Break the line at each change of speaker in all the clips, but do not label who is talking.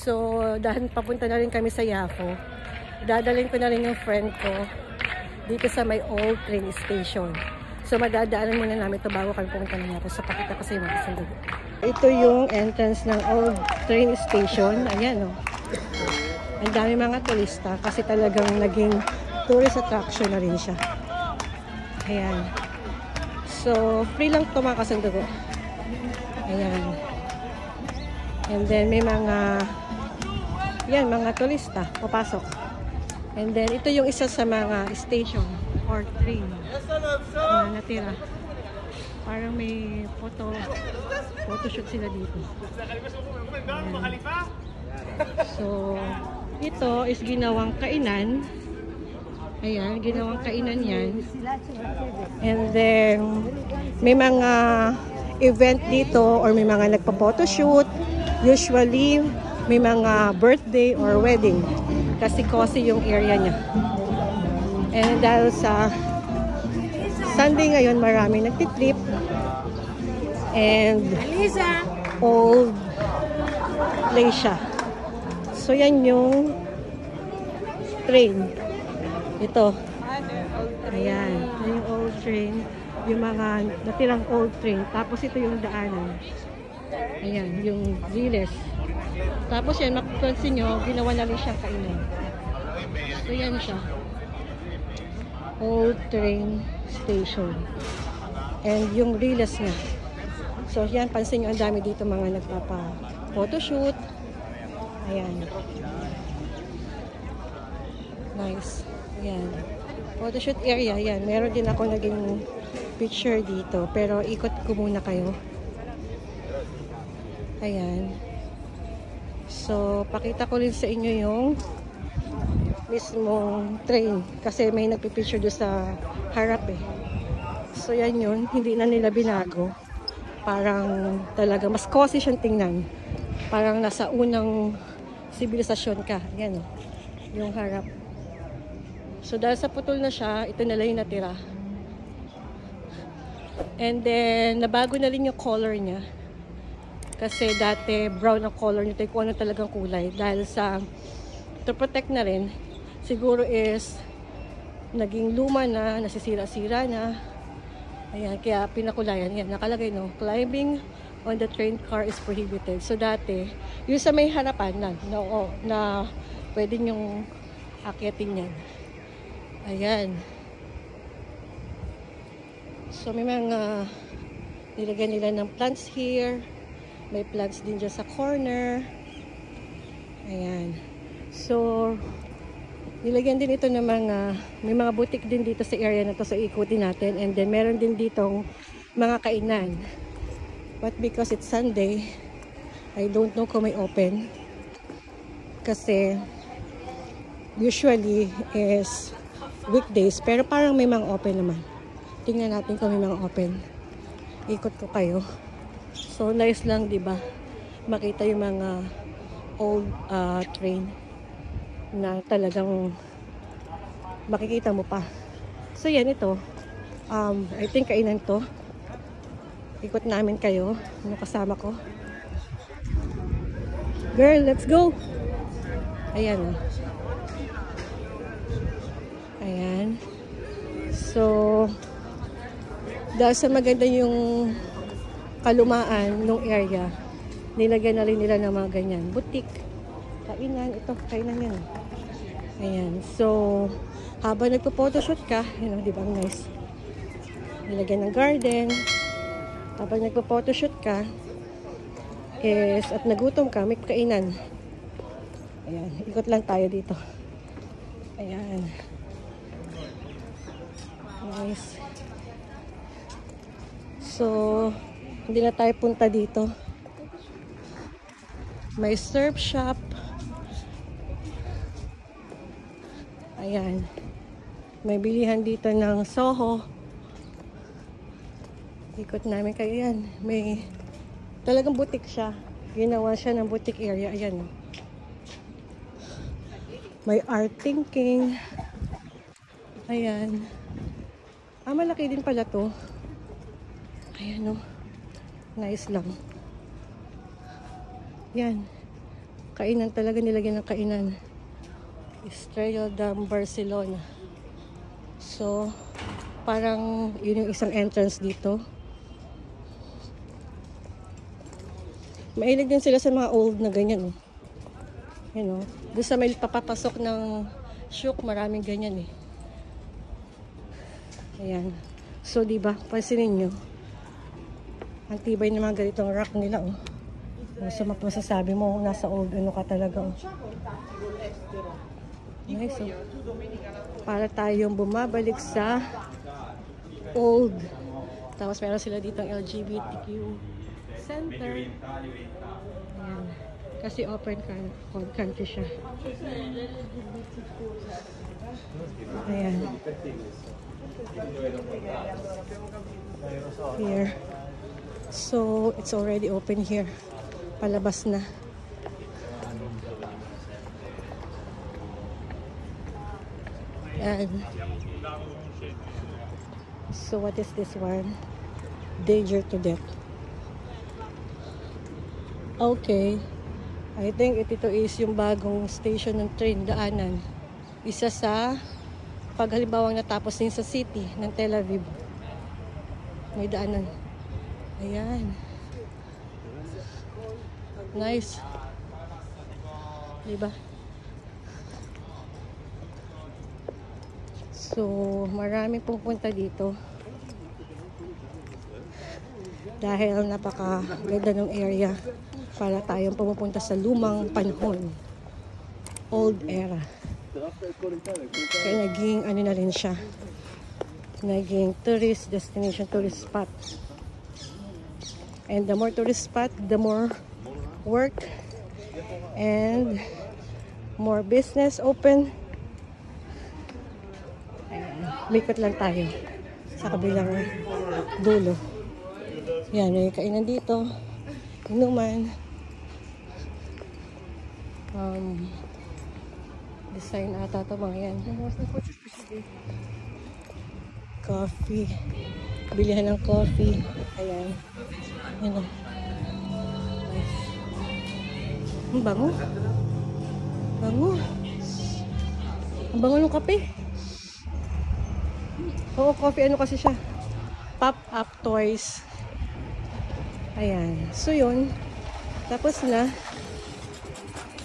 So, dahil papunta na rin kami sa Yafo, dadalhin ko na rin yung friend ko dito sa may old train station. So, madadaanan muna namin ito bago kami pumunta ng Yafo. So, pakita ko sa inyo mga sandali. Ito yung entrance ng old train station. Ayan, oh. Ang dami mga turista kasi talagang naging tourist attraction na rin siya. Ayan. So, free lang ito mga kasandugo. Ayan. And then, may mga, yan, mga turista, papasok. And then, ito yung isa sa mga station or train na natira. Parang may photo, photoshoot sila dito. So, ito is ginawang kainan. Ayan, ginawang kainan yan. And then, may mga event dito or may mga nagpa-photoshoot. Usually, may mga birthday or wedding. Kasi cozy yung area niya. And dahil sa Sunday ngayon, marami nagtitrip. And old siya. So, yan yung train. Ito. Ayan. Yung old train. Yung mga natirang old train. Tapos ito yung daanan. Ayan. Yung riles. Tapos yan, mapapansin nyo, ginawa na rin siyang kainan. So, yan siya. Old train station. And yung riles niya. So, yan, pansin nyo, ang dami dito mga nagpapa-photoshoot. Ayan. Nice. Ayan. Photoshoot area. Ayan. Meron din ako naging picture dito. Pero ikot ko muna kayo. Ayan. So, pakita ko rin sa inyo yung mismong train. Kasi may nagpipicture doon sa harap eh. So, yan yun. Hindi na nila binago. Parang talaga mas cozy siyang tingnan. Parang nasa unang sibilisasyon ka. Yan o. Yung harap. So, dahil sa putol na siya, ito na lang natira. And then, nabago na rin yung color niya. Kasi dati, brown ang color nito. Kung ano talagang kulay. Dahil sa, to protect na rin, siguro is, naging luma na, nasisira-sira na. Ayan, kaya pinakulayan. Yan, nakalagay no, climbing on the train car is prohibited. So dati, yung sa may harapan na, oh, na pwede nyong akyatin yan. Ayan. So may mga nilagyan nila ng plants here. May plants din dyan sa corner. Ayan. So, nilagyan din ito ng mga, may mga butik din dito sa area na to. So, ikutin natin. And then, meron din ditong mga kainan. But because it's Sunday, I don't know kung may open. Kasi, usually is weekdays. Pero parang may mga open naman. Tingnan natin kung may mga open. Ikot ko kayo. So, nice lang, di ba? Makita yung mga old uh, train na talagang makikita mo pa. So, yan ito. Um, I think kainan to. Ikot namin kayo. Ano kasama ko? Girl, let's go! Ayan. oh. Ayan. So, dahil sa maganda yung kalumaan ng area, nilagyan na rin nila ng mga ganyan. Butik. Kainan. Ito, kainan yan. Ayan. So, habang nagpo-photoshoot ka, yun, di ba, nice. Nilagyan ng garden. Habang nagpo-photoshoot ka, is, at nagutom ka, may kainan. Ayan. Ikot lang tayo dito. Ayan. Nice. So, hindi na tayo punta dito. May surf shop. Ayan. May bilihan dito ng Soho. Ikot namin kayo yan. May talagang butik siya. Ginawa siya ng butik area. Ayan. May art thinking. Ayan. Ah, malaki din pala to. Ayan o. Nice lang. Yan. Kainan talaga nilagyan ng kainan. Estrella Dam Barcelona. So, parang yun yung isang entrance dito. Mahilig din sila sa mga old na ganyan eh. You know, doon sa may papapasok ng shook, maraming ganyan eh. Ayan. So, di ba, pansinin nyo. Ang tibay ng mga ganitong rock nila, oh. So, masasabi mo, nasa old ano ka talaga, oh. Nice, oh. Para tayong bumabalik sa old. Tapos meron sila dito ang LGBTQ center. Ayan. Kasi open country siya. Ayan. Here. So, it's already open here. Palabas na. Ayan. So, what is this one? Danger to death. Okay. I think ito is yung bagong station ng train, daanan. Isa sa pag halimbawang natapos din sa city ng Tel Aviv. May daanan. Ayan. Nice. Diba? So, marami pupunta dito. Dahil napaka ganda ng area para tayong pumupunta sa lumang panahon. Old era. Kaya naging ano na rin siya. Naging tourist destination, tourist spot. And the more tourist spot, the more work and more business open. Ayan. Lang tayo sa kabilang dulo. Yan, may kainan dito. Inuman. Um, design ata ito mga yan. Coffee. Bilihan ng coffee. Ayan. Yan o. Ang bango. Bango. Ang bango ng kape. Oo, coffee. Ano kasi siya? Pop-up toys. Ayan. So, yun. Tapos na.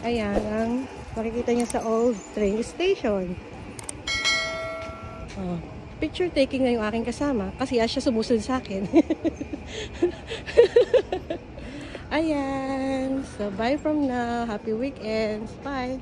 Ayan. Ang makikita niya sa old train station. Oh, picture taking na aking kasama kasi siya sumusunod sa akin. Ayan. So, bye from now. Happy weekends. Bye.